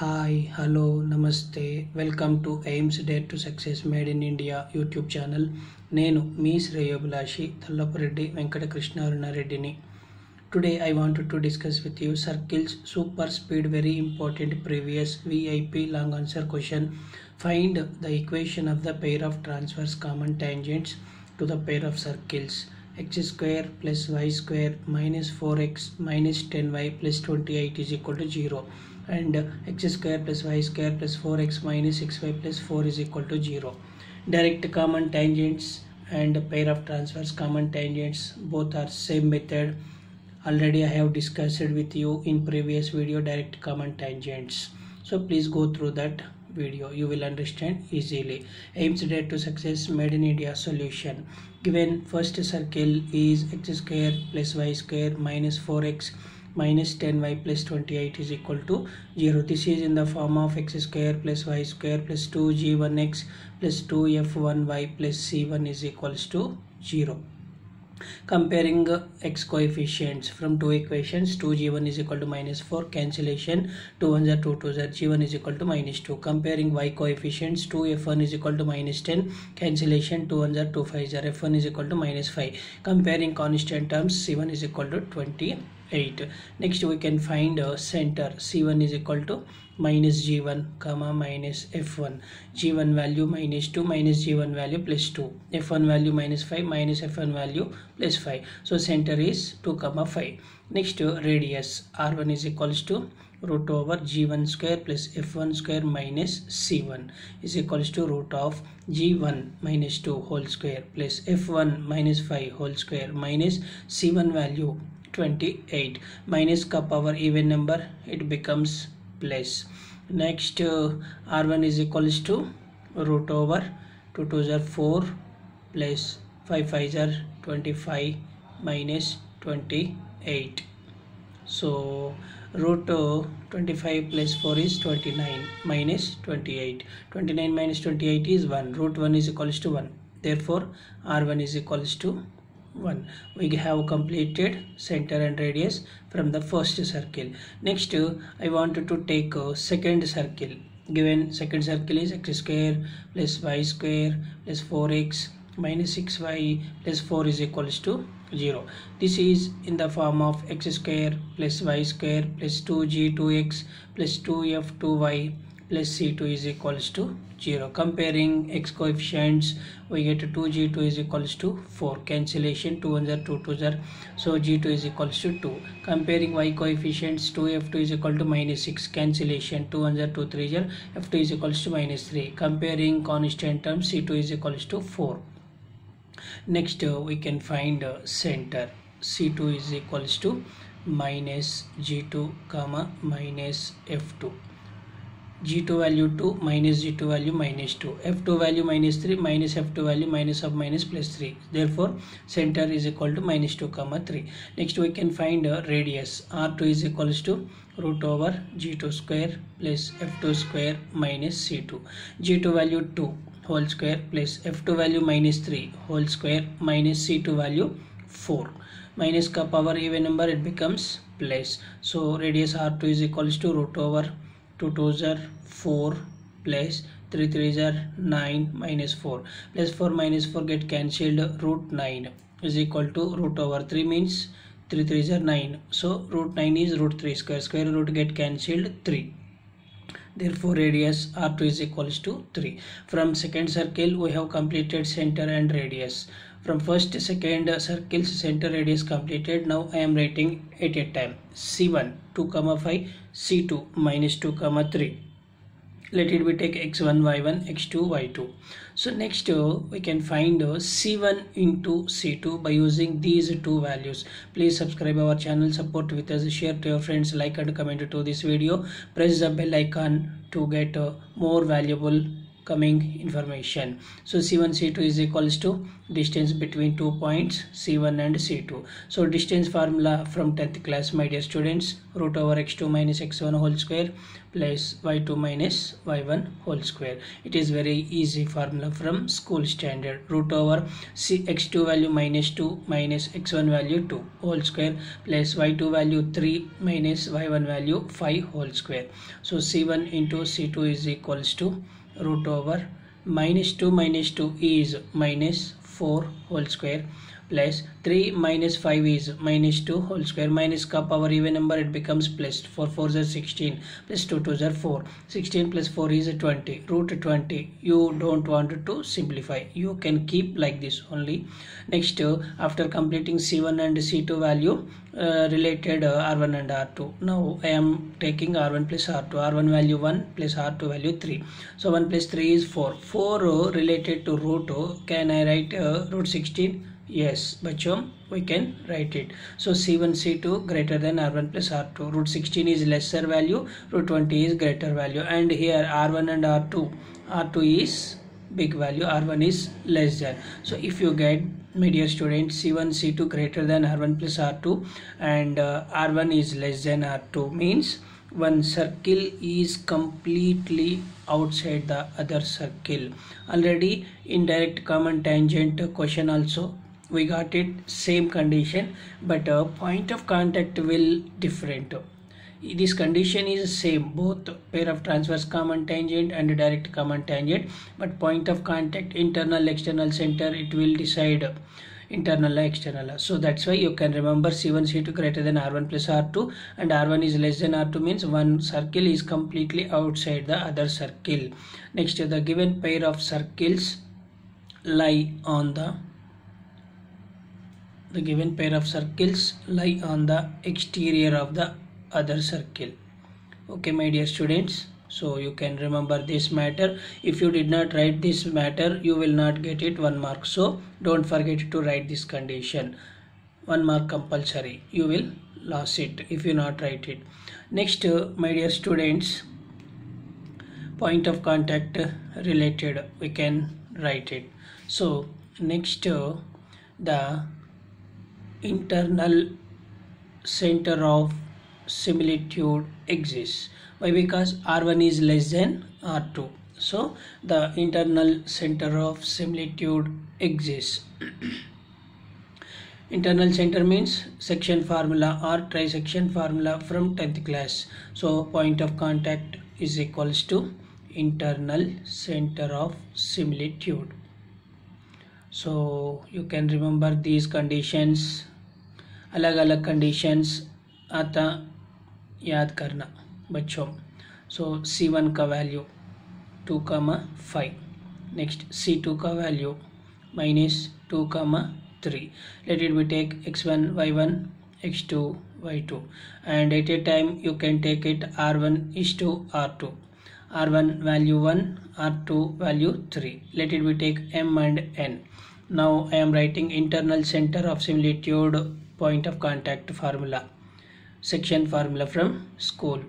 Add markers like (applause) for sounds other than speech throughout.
Hi hello నమస్తే welcome to AIIMS dare to success made in India YouTube channel నేను మీ శ్రేయోభిలాషి తల్లపురెడ్డి వెంకటకృష్ణారుణారెడ్డిని today I want to discuss with you circles super speed very important previous VIP long answer question find the equation of the pair of transfers common tangents to the pair of circles x square plus y square minus 4x minus 10y plus 28 is equal to 0 and uh, x square plus y square plus 4x minus 6y plus 4 is equal to 0 direct common tangents and pair of transverse common tangents both are same method. Already i have discussed with you in previous video direct common tangents. So please go through that video. You will understand easily. Aims dare to success made in india solution. Given first circle is x square plus y square minus 4x minus 10y plus 28 is equal to 0 this is in the form of x square plus y square plus 2g1x plus 2f1y plus c1 is equals to 0 comparing x coefficients from two equations 2g1 is equal to minus 4 cancellation 2 1s are 2 2s are g1 is equal to minus 2 comparing y coefficients 2f1 is equal to minus 10 cancellation 2 1s are 2 5s are f1 is equal to minus 5 comparing constant terms c1 is equal to 28 next we can find uh, center. C1 is equal to minus g1 comma minus f1 g1 value minus 2 minus g1 value plus 2 f1 value minus 5 minus f1 value plus 5 so center is 2 comma 5 next radius. R1 is equals to root over g1 square plus f1 square minus c1 is equals to root of g1 minus 2 whole square plus f1 minus 5 whole square minus c1 value 28 minus ka power even number it becomes plus next uh, r1 is equals to root over 2 2s are 4 plus 5 5s are 25 minus 28 so root uh, 25 plus 4 is 29 minus 28 29 minus 28 is 1 root 1 is equals to 1 therefore r1 is equals to 1 we have completed center and radius from the first circle. Next i want to take a second circle. Given second circle is x square plus y square plus 4x minus 6y plus 4 is equals to 0 this is in the form of x square plus y square plus 2g2x plus 2f2y plus c2 is equals to 0 comparing x coefficients we get 2g2 is equals to 4 cancellation 2 1s are 2 2s are so g2 is equals to 2 comparing y coefficients 2f2 is equal to minus 6 cancellation 2 1s are 2 3s are f2 is equals to minus 3 comparing constant terms c2 is equals to 4 next uh, we can find uh, center. C2 is equals to minus g2 comma minus f2 g2 value 2 minus g2 value minus 2 f2 value minus 3 minus f2 value minus of minus plus 3 therefore center is equal to minus 2 comma 3 next we can find uh, radius. R2 is equals to root over g2 square plus f2 square minus c2 g2 value 2 whole square plus f2 value minus 3 whole square minus c2 value 4 minus ka power even number it becomes plus. So radius r2 is equals to root over 2 2s are 4 plus 3 3s are 9 minus 4 plus 4 minus 4 get cancelled root 9 is equal to root over 3 means 3 3s are 9 so root 9 is root 3 square. Square root get cancelled 3 therefore radius r2 is equals to 3 from second circle we have completed center and radius from first second circles center radius completed. Now i am writing at a time. C1 2 comma 5 c2 minus 2 comma 3 let it be take x1 y1 x2 y2 so next uh, we can find uh, c1 into c2 by using these two values. Please subscribe our channel support with us share to your friends like and comment to this video. Press the bell icon to get uh, more valuable coming information. So c1 c2 is equals to distance between two points c1 and c2 so distance formula from 10th class my dear students root over x2 minus x1 whole square plus y2 minus y1 whole square. It is very easy formula from school standard. Root over c x2 value minus 2 minus x1 value 2 whole square plus y2 value 3 minus y1 value 5 whole square. So c1 into c2 is equals to root over minus 2 minus 2 is minus 4 whole square plus 3 minus 5 is minus 2 whole square minus ka power even number it becomes plus 4 4 is 16 plus 2 2 is 4 16 plus 4 is 20 root 20 you don't want to simplify. You can keep like this only. Next after completing c1 and c2 value uh, related uh, r1 and r2 now i am taking r1 plus r2 r1 value 1 plus r2 value 3 so 1 plus 3 is 4 4 uh, related to root uh, can i write root 16 yes bachom we can write it. So c1 c2 greater than r1 plus r2 root 16 is lesser value. Root 20 is greater value. And here r1 and r2 r2 is big value. R1 is less than so if you get my dear student c1 c2 greater than r1 plus r2 and uh, r1 is less than r2 means one circle is completely outside the other circle. Already indirect common tangent question also we got it same condition but uh, point of contact will different. This condition is same. Both pair of transverse common tangent and direct common tangent but point of contact internal external center it will decide internal external. So that's why you can remember c1 c2 greater than r1 plus r2 and r1 is less than r2 means one circle is completely outside the other circle. Next the given pair of circles lie on the the given pair of circles lie on the exterior of the other circle. Okay my dear students so you can remember this matter. If you did not write this matter you will not get it. One mark. So don't forget to write this condition. One mark compulsory. You will lose it if you not write it. Next uh, my dear students point of contact related. We can write it. So next uh, the internal center of similitude exists. Why? Because r1 is less than r2 so the internal center of similitude exists. (clears throat) Internal center means section formula or trisection formula from 10th class. So point of contact is equals to internal center of similitude so you can remember these conditions अलग अलग conditions आता याद करना बच्चों C one का value two comma five next C two का value minus two comma three let it be take x1 y1 x2 y2 and at a time you can take it r1 is to r2 r1 value 1 r2 value 3 let it be take m and n. Now i am writing internal center of similitude point of contact formula. Section formula from school.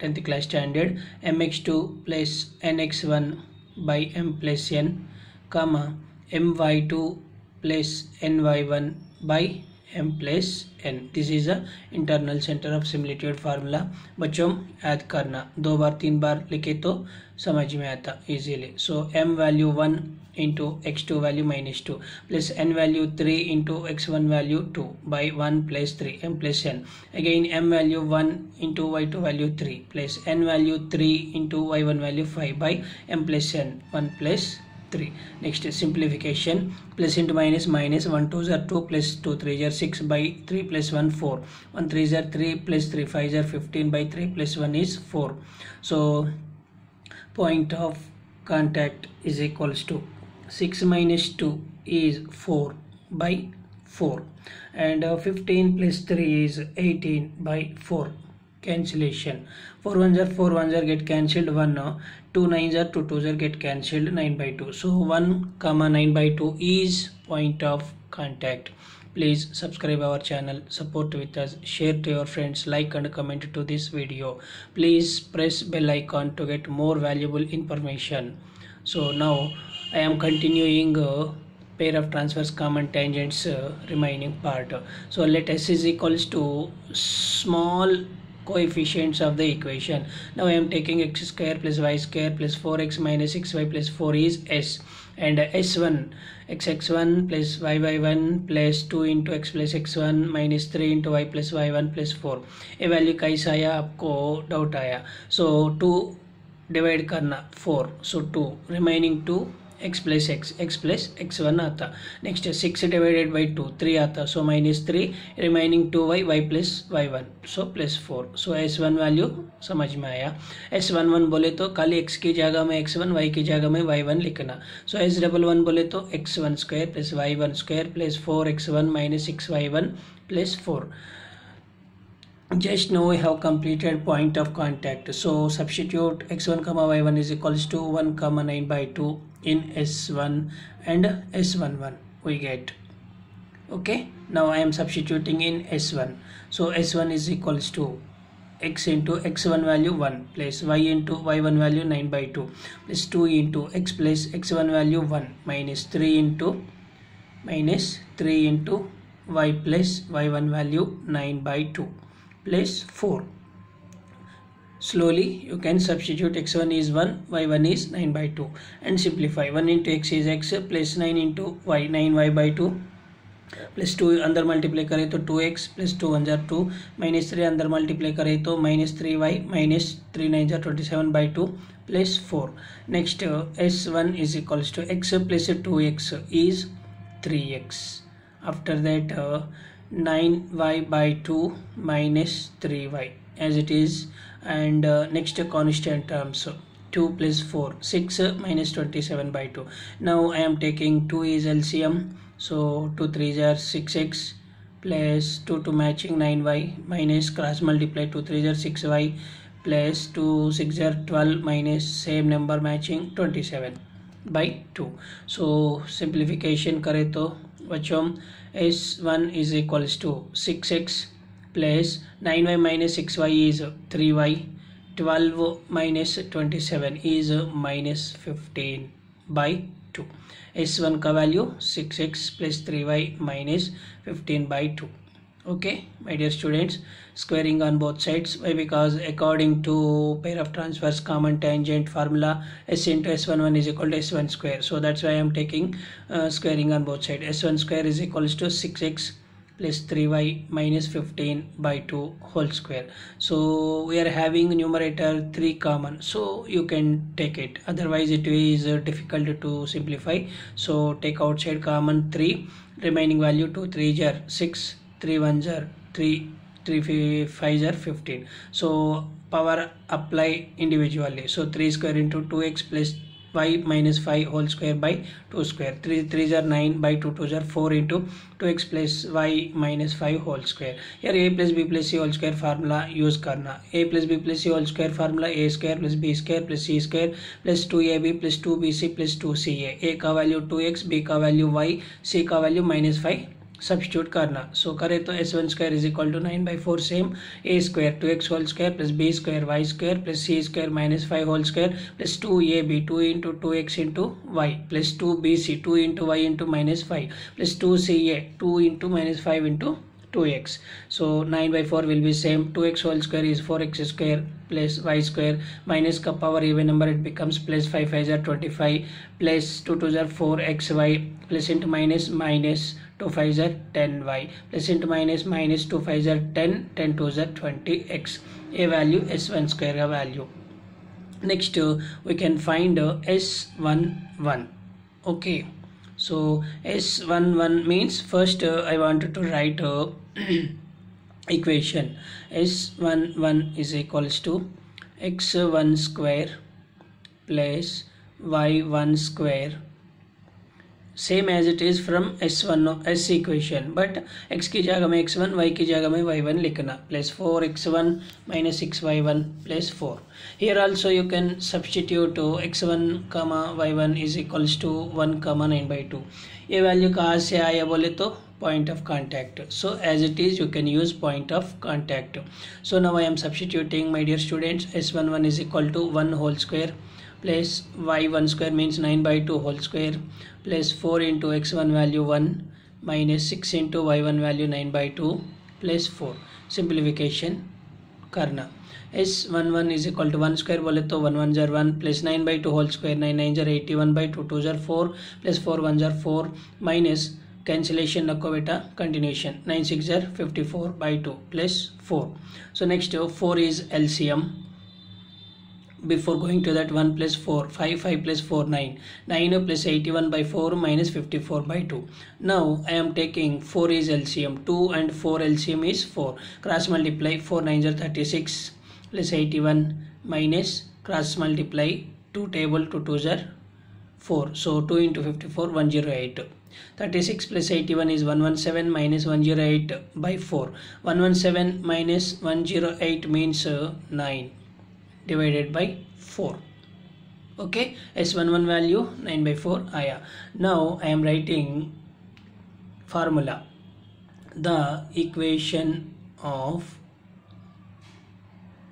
10th class standard. Mx2 plus nx1 by m plus n comma my2 plus ny1 by M plus N this is a internal centre of simulated formula बच्चों याद करना। दो बार, तीन बार लिखे तो समझ में आता easily so M value one into X two value minus two plus N value three into X one value two by one plus three M plus N again M value one into Y two value three plus N value three into Y one value five by M plus N one plus 3 next simplification. Plus into minus minus 1 2 are 2 plus 2 3 are 6 by 3 plus 1 4 1 3 are 3 plus 3 5 are 15 by 3 plus 1 is 4 so point of contact is equals to 6 minus 2 is 4 by 4 and uh, 15 plus 3 is 18 by 4 cancellation. 4 ones are 4 ones are get cancelled 1 uh, 2 nines are 2 twos are get cancelled 9 by 2 so 1 comma 9 by 2 is point of contact. Please subscribe our channel support with us share to your friends like and comment to this video. Please press bell icon to get more valuable information. So now I am continuing uh, pair of transverse common tangents uh, remaining part. So let s is equals to small coefficients of the equation now I am taking x square plus y square plus 4x minus 6y plus 4 is s and s1 x x1 plus y y1 plus 2 into x plus x1 minus 3 into y plus y1 plus 4 ये value कैसा आया आपको doubt आया so to divide करना four so two remaining two X plus X X plus X one आता. Next six divided by two three आता. So minus three remaining two Y Y plus Y one so plus four so S one value समझ में आया. S one one बोले तो खाली x की जगह में एक्स वन वाई की जगह में वाई वन लिखना. सो एस डबल वन बोले तो X one square plus Y one square plus four X one minus six Y one plus four just now we have completed point of contact. So, substitute x1 comma y1 is equals to 1 comma 9 by 2 in s1 and s11 we get. Okay? Now i am substituting in s1 so s1 is equals to x into x1 value 1 plus y into y1 value 9 by 2 plus 2 into x plus x1 value 1 minus 3 into minus 3 into y plus y1 value 9 by 2 plus 4 slowly you can substitute x1 is 1 y1 is 9 by 2 and simplify 1 into x is x plus 9 into y 9y by 2 plus two अंदर multiply करें तो to x plus two one jar to minus three अंदर multiply करें तो minus three Y minus three nine jar twenty seven by two plus four next S one is equals to x plus two x is three x after that 9y by 2 minus 3y as it is and uh, next constant terms 2 plus 4 6 minus 27 by 2 now I am taking 2 is LCM so 2 3 are 6x plus 2 to matching 9y minus cross multiply 2 3 are 6y plus 2 6 are 12 minus same number matching 27 by 2 so simplification kare to बच्चों s1 is equals to 6x plus 9y minus 6y is 3y 12 minus 27 is minus 15 by 2 s1 ka value 6x plus 3y minus 15 by 2 okay my dear students squaring on both sides why? Because according to pair of transverse common tangent formula s into s11 is equal to s1 square. So that's why i'm taking uh, squaring on both sides. S1 square is equals to 6x plus 3y minus 15 by 2 whole square. So we are having numerator 3 common. So you can take it. Otherwise it is uh, difficult to simplify. So take outside common 3 remaining value 2 3 jar 6 3 ones are 3 3 5 are 15 so power apply individually. So 3 square into 2x plus Y minus five whole square by two square three three जर nine by two two जर four into two X plus Y minus five whole square यार A plus B plus C whole square formula use करना। A plus B plus C whole square formula A square plus B square plus C square plus two A B plus two B C plus two C A का value two x B का value Y C का value minus five substitute करना। सो so, करें तो S one square is equal to nine by four same a square two x whole square plus b square y square plus c square minus five whole square plus two a b two into two x into y plus two b c two into y into minus five plus two c a two into minus five into 2x so 9 by 4 will be same 2x whole square is 4x square plus y square minus ka power even number it becomes plus 5 5 are 25 plus 2 2 are 4xy plus into minus minus 2 5 are 10y plus into minus minus 2 5 are 10 10 2 are 20x a value s1 square a value. Next uh, we can find uh, s11 okay. So s11 means first uh, i wanted to write a (clears throat) equation. S11 is equals to x1 square plus y1 square same as it is from S one S equation but x की जगह में x one y की जगह में y one लिखना। Plus four x one minus six y one plus four here also you can substitute x one comma y one is equals to one comma nine by two ये value कहाँ से आया बोले तो? Point of contact so as it is, you can use point of contact so now i am substituting, my dear students s11 is equal to 1 whole square plus y1 square means 9 by 2 whole square plus 4 into x1 value 1 minus 6 into y1 value 9 by 2 plus 4 simplification करना S one one is equal to one square बोले तो one one जर one plus nine by to whole square nine nine जर eighty one by two two जर four plus four one जर four minus cancellation नको बेटा continuation nine six जर fifty four by two plus four so next uh, 4 is LCM before going to that 1 plus 4 5 5 plus 4 9 9 plus 81 by 4 minus 54 by 2 now I am taking 4 is LCM 2 and 4 LCM is 4 cross multiply 4 9 are 36 plus 81 minus cross multiply 2 table to 2 are 4 so 2 into 54 108 36 plus 81 is 117 minus 108 by 4 117 minus 108 means uh, 9 divided by 4 okay s11 value 9 by 4 ah, yeah. now i am writing formula. The equation of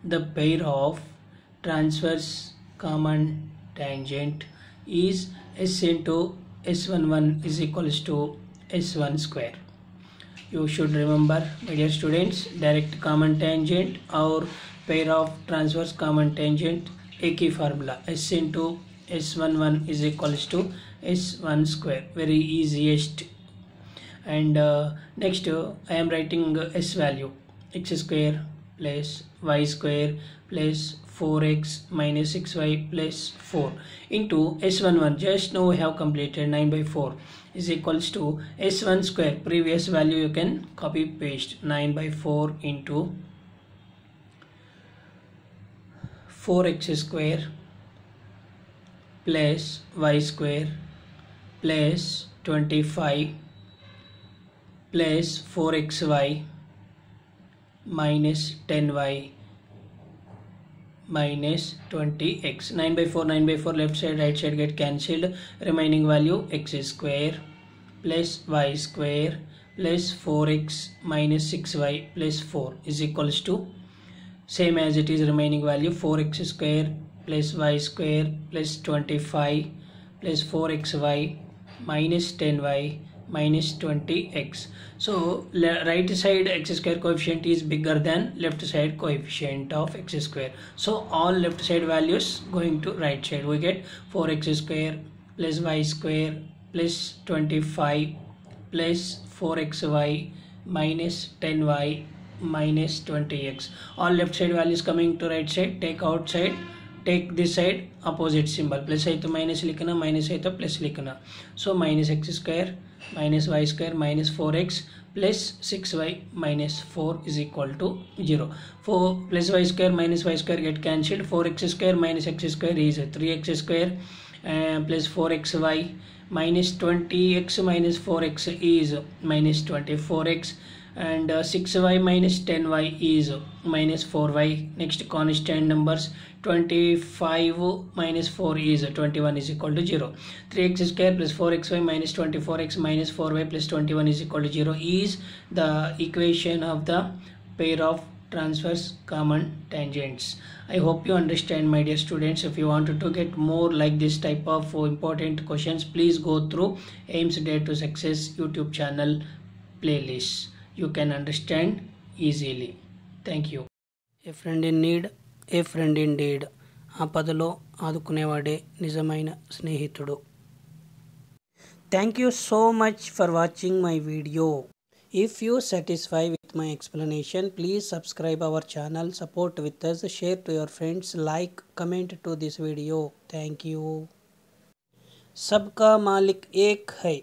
the pair of transverse common tangent is s into s11 is equals to s1 square. You should remember my dear students direct common tangent or pair of transverse common tangent A key formula S into S11 is equals to S1 square. Very easiest. And uh, next uh, I am writing uh, S value. X square plus y square plus 4x minus 6y plus 4 into S11 just now we have completed 9 by 4 is equals to S1 square. Previous value you can copy paste. 9 by 4 into 4x square plus y square plus 25 plus 4xy minus 10y minus 20x 9 by 4 9 by 4 left side right side get cancelled. Remaining value x square plus y square plus 4x minus 6y plus 4 is equals to same as it is remaining value 4x square plus y square plus 25 plus 4xy minus 10y minus 20x so right side x square coefficient is bigger than left side coefficient of x square. So all left side values going to right side. We get 4x square plus y square plus 25 plus 4xy minus 10y minus minus 20x on left side value coming to right right take take outside take this side opposite symbol plus है तो minus लिखना minus है तो plus लिखना. So minus x square minus y square minus four x plus six y minus four is equal to zero four plus y square minus y square get cancelled four x square minus x square is three x square plus four x y minus twenty x minus four x is minus twenty four x and uh, 6y minus 10y is minus 4y next constant numbers 25 minus 4 is 21 is equal to 0 3x square plus 4xy minus 24x minus 4y plus 21 is equal to 0 is the equation of the pair of transverse common tangents. I hope you understand my dear students. If you wanted to get more like this type of important questions please go through aims dare to success youtube channel playlist you can understand easily. Thank you. A friend in need a friend in deed ఆపదలో ఆదుకునేవాడే నిజమైన స్నేహితుడు. Thank you so much for watching my video if you satisfy with my explanation please subscribe our channel support with us share to your friends like comment to this video thank you సబ్కా మాలిక్ ఏక్ high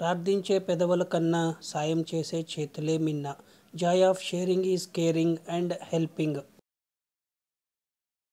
ప్రార్థించే పెదవుల కన్నా సాయం చేసే చేతులే మిన్న. Joy of sharing is caring and helping.